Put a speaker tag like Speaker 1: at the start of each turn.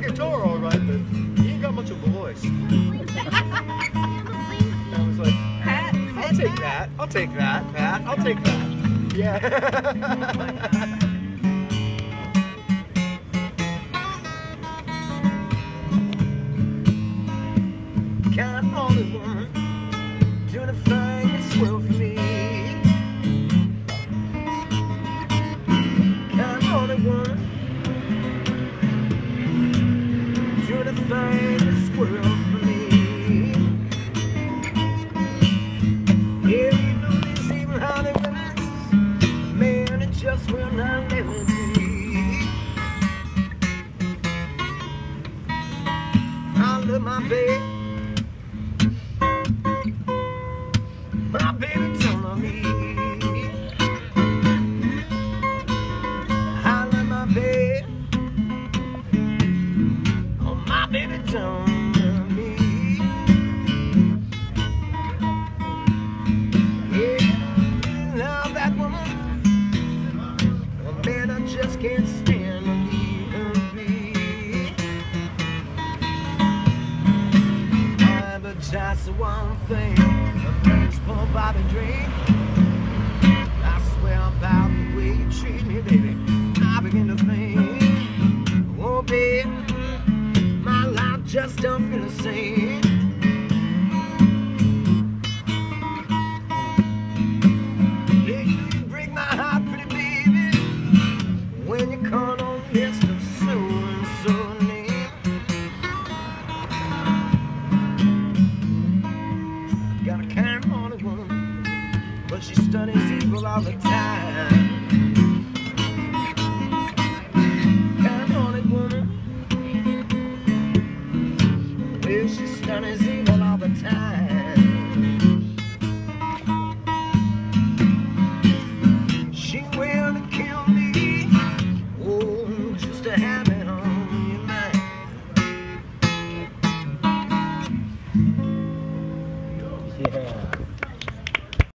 Speaker 1: the guitar all right, but he ain't got much of a voice. I was like,
Speaker 2: Pat,
Speaker 1: I'll take that. I'll take that, Pat. I'll take that. Yeah. just will not be. I love my baby. My baby don't me. Just one thing that makes poor Bobby dream. On woman, but she studies evil all the time. Kind a woman, well she studies evil.